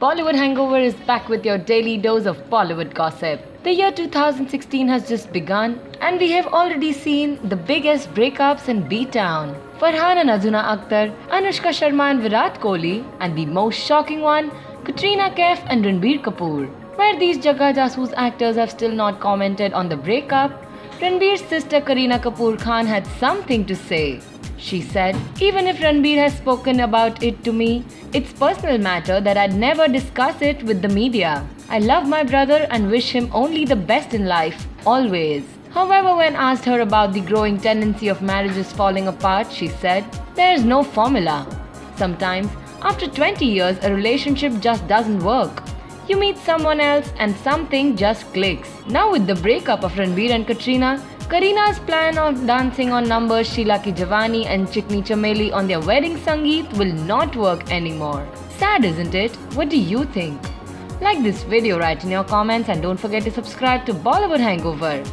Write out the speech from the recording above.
Bollywood Hangover is back with your daily dose of Bollywood gossip. The year 2016 has just begun, and we have already seen the biggest breakups in B Town. Farhan and Adhuna Akhtar, Anushka Sharma and Virat Kohli, and the most shocking one, Katrina Kaif and Ranbir Kapoor. Where these Jagga Jasoos actors have still not commented on the breakup, Ranbir's sister Kareena Kapoor Khan had something to say. She said, Even if Ranbir has spoken about it to me, it's personal matter that I'd never discuss it with the media. I love my brother and wish him only the best in life, always. However, when asked her about the growing tendency of marriages falling apart, she said, There is no formula. Sometimes, after 20 years, a relationship just doesn't work. You meet someone else and something just clicks. Now, with the breakup of Ranbir and Katrina, Kareena's plan of dancing on numbers Sheila Ki and Chikni Chameli on their wedding Sangeet will not work anymore. Sad, isn't it? What do you think? Like this video, write in your comments and don't forget to subscribe to Bollywood Hangover.